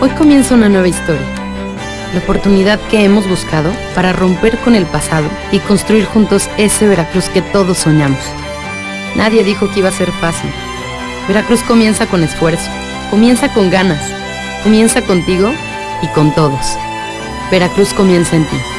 Hoy comienza una nueva historia. La oportunidad que hemos buscado para romper con el pasado y construir juntos ese Veracruz que todos soñamos. Nadie dijo que iba a ser fácil. Veracruz comienza con esfuerzo, comienza con ganas, comienza contigo y con todos. Veracruz comienza en ti.